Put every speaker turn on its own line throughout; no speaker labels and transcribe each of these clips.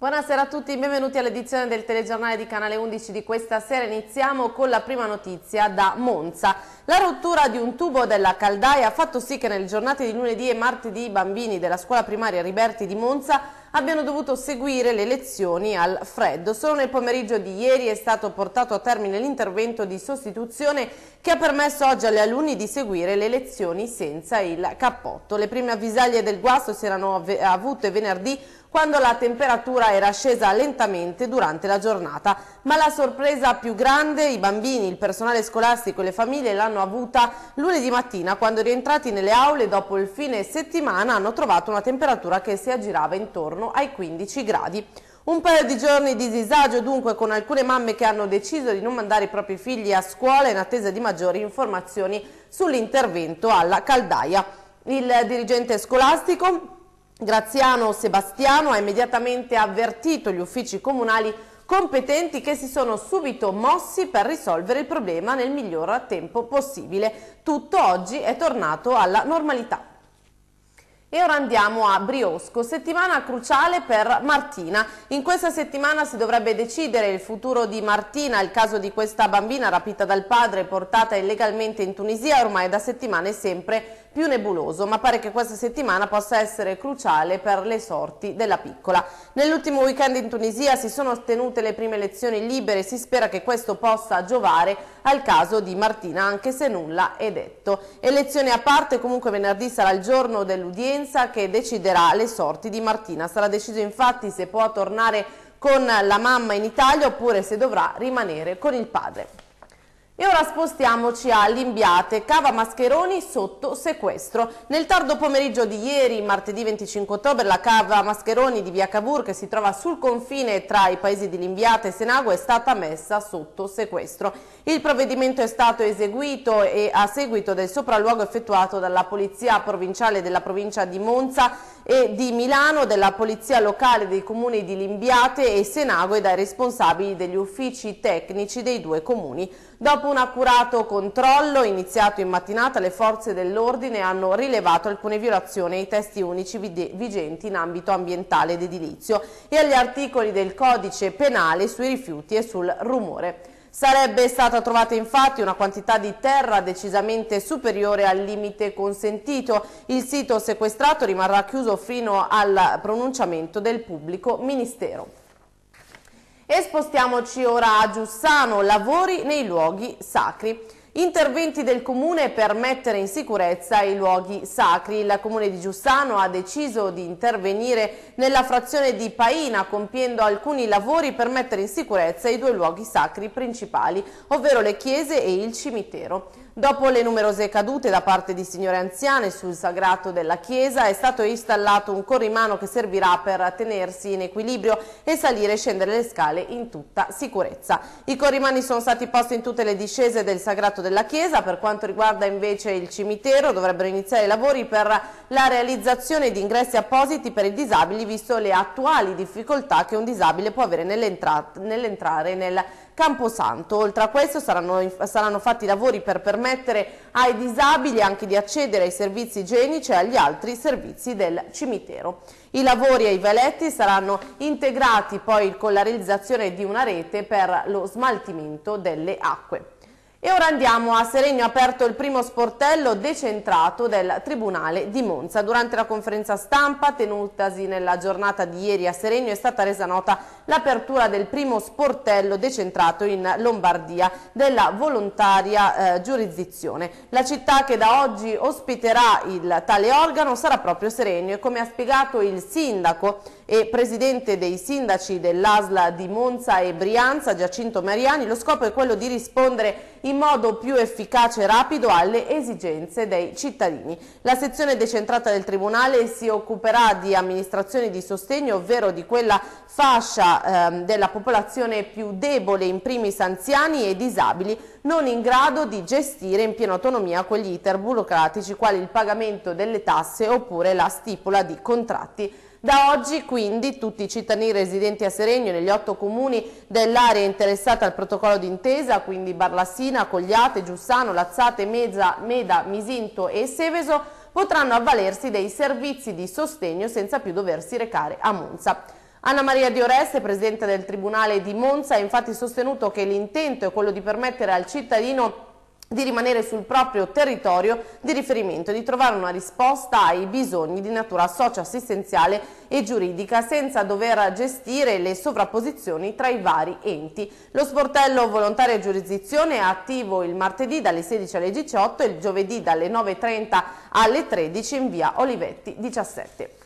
Buonasera a tutti, benvenuti all'edizione del telegiornale di Canale 11 di questa sera. Iniziamo con la prima notizia da Monza. La rottura di un tubo della caldaia ha fatto sì che nelle giornate di lunedì e martedì i bambini della scuola primaria Riberti di Monza abbiano dovuto seguire le lezioni al freddo. Solo nel pomeriggio di ieri è stato portato a termine l'intervento di sostituzione che ha permesso oggi agli alunni di seguire le lezioni senza il cappotto. Le prime avvisaglie del guasto si erano avute venerdì quando la temperatura era scesa lentamente durante la giornata, ma la sorpresa più grande i bambini, il personale scolastico e le famiglie l'hanno avuta lunedì mattina quando rientrati nelle aule dopo il fine settimana hanno trovato una temperatura che si aggirava intorno ai 15 gradi. Un paio di giorni di disagio dunque con alcune mamme che hanno deciso di non mandare i propri figli a scuola in attesa di maggiori informazioni sull'intervento alla caldaia. Il dirigente scolastico Graziano Sebastiano ha immediatamente avvertito gli uffici comunali competenti che si sono subito mossi per risolvere il problema nel miglior tempo possibile. Tutto oggi è tornato alla normalità. E ora andiamo a Briosco, settimana cruciale per Martina. In questa settimana si dovrebbe decidere il futuro di Martina, il caso di questa bambina rapita dal padre e portata illegalmente in Tunisia ormai da settimane sempre più nebuloso, ma pare che questa settimana possa essere cruciale per le sorti della piccola. Nell'ultimo weekend in Tunisia si sono tenute le prime elezioni libere e si spera che questo possa giovare al caso di Martina, anche se nulla è detto. Elezioni a parte, comunque venerdì sarà il giorno dell'udienza che deciderà le sorti di Martina. Sarà deciso infatti se può tornare con la mamma in Italia oppure se dovrà rimanere con il padre. E ora spostiamoci a Limbiate, Cava Mascheroni sotto sequestro. Nel tardo pomeriggio di ieri, martedì 25 ottobre, la Cava Mascheroni di Via Cavour, che si trova sul confine tra i paesi di Limbiate e Senago, è stata messa sotto sequestro. Il provvedimento è stato eseguito e a seguito del sopralluogo effettuato dalla Polizia Provinciale della provincia di Monza e di Milano, della Polizia Locale dei comuni di Limbiate e Senago e dai responsabili degli uffici tecnici dei due comuni. Dopo un accurato controllo iniziato in mattinata, le forze dell'ordine hanno rilevato alcune violazioni ai testi unici vigenti in ambito ambientale ed edilizio e agli articoli del codice penale sui rifiuti e sul rumore. Sarebbe stata trovata infatti una quantità di terra decisamente superiore al limite consentito. Il sito sequestrato rimarrà chiuso fino al pronunciamento del pubblico ministero. E spostiamoci ora a Giussano, lavori nei luoghi sacri. Interventi del Comune per mettere in sicurezza i luoghi sacri. Il Comune di Giussano ha deciso di intervenire nella frazione di Paina compiendo alcuni lavori per mettere in sicurezza i due luoghi sacri principali, ovvero le chiese e il cimitero. Dopo le numerose cadute da parte di signore anziane sul sagrato della chiesa è stato installato un corrimano che servirà per tenersi in equilibrio e salire e scendere le scale in tutta sicurezza. I corrimani sono stati posti in tutte le discese del sagrato della chiesa, per quanto riguarda invece il cimitero dovrebbero iniziare i lavori per la realizzazione di ingressi appositi per i disabili visto le attuali difficoltà che un disabile può avere nell'entrare nel Camposanto. Oltre a questo saranno, saranno fatti lavori per permettere ai disabili anche di accedere ai servizi igienici e agli altri servizi del cimitero. I lavori ai veletti saranno integrati poi con la realizzazione di una rete per lo smaltimento delle acque. E ora andiamo a Seregno, aperto il primo sportello decentrato del Tribunale di Monza. Durante la conferenza stampa tenutasi nella giornata di ieri a Seregno è stata resa nota l'apertura del primo sportello decentrato in Lombardia della volontaria eh, giurisdizione. La città che da oggi ospiterà il tale organo sarà proprio Seregno e come ha spiegato il sindaco e presidente dei sindaci dell'ASLA di Monza e Brianza, Giacinto Mariani, lo scopo è quello di rispondere in modo più efficace e rapido alle esigenze dei cittadini. La sezione decentrata del Tribunale si occuperà di amministrazioni di sostegno, ovvero di quella fascia ehm, della popolazione più debole, in primis anziani e disabili, non in grado di gestire in piena autonomia quegli iter burocratici quali il pagamento delle tasse oppure la stipula di contratti da oggi quindi tutti i cittadini residenti a Seregno negli otto comuni dell'area interessata al protocollo d'intesa, quindi Barlassina, Cogliate, Giussano, Lazzate, Meza, Meda, Misinto e Seveso, potranno avvalersi dei servizi di sostegno senza più doversi recare a Monza. Anna Maria Di Oreste, Presidente del Tribunale di Monza, ha infatti sostenuto che l'intento è quello di permettere al cittadino di rimanere sul proprio territorio di riferimento e di trovare una risposta ai bisogni di natura socio-assistenziale e giuridica senza dover gestire le sovrapposizioni tra i vari enti. Lo sportello volontaria giurisdizione è attivo il martedì dalle 16 alle 18 e il giovedì dalle 9.30 alle 13 in via Olivetti 17.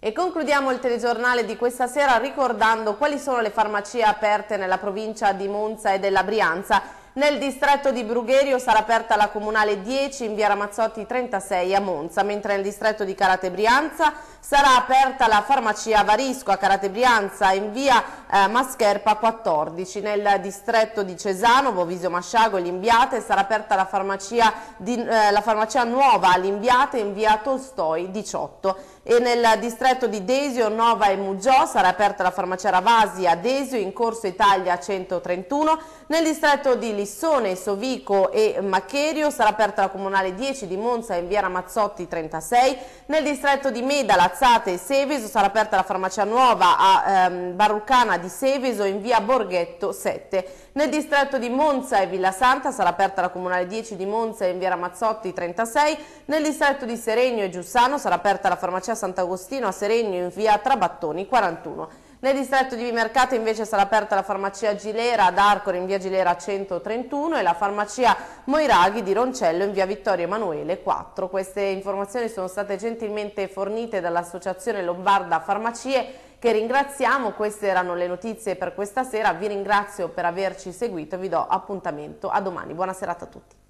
E concludiamo il telegiornale di questa sera ricordando quali sono le farmacie aperte nella provincia di Monza e della Brianza nel distretto di Brugherio sarà aperta la Comunale 10 in via Ramazzotti 36 a Monza, mentre nel distretto di Carate Brianza sarà aperta la farmacia Varisco a Carate Brianza in via eh, Mascherpa 14. Nel distretto di Cesano, Bovisio Masciago e Limbiate sarà aperta la farmacia, di, eh, la farmacia nuova a Limbiate in via Tolstoi 18 e nel distretto di Desio, Nova e Muggiò sarà aperta la farmacia Ravasi a Desio in Corso Italia 131, nel distretto di Lissone, Sovico e Maccherio sarà aperta la comunale 10 di Monza in via Ramazzotti 36, nel distretto di Meda, Lazzate e Seveso sarà aperta la farmacia nuova a ehm, Barrucana di Seveso in via Borghetto 7, nel distretto di Monza e Villa Santa sarà aperta la comunale 10 di Monza in via Ramazzotti 36, nel distretto di Seregno e Giussano sarà aperta la farmacia Sant'Agostino a Seregno in via Trabattoni 41. Nel distretto di Vimercato invece sarà aperta la farmacia Gilera ad Arcore in via Gilera 131 e la farmacia Moiraghi di Roncello in via Vittorio Emanuele 4. Queste informazioni sono state gentilmente fornite dall'Associazione Lombarda Farmacie che ringraziamo. Queste erano le notizie per questa sera. Vi ringrazio per averci seguito vi do appuntamento a domani. Buona serata a tutti.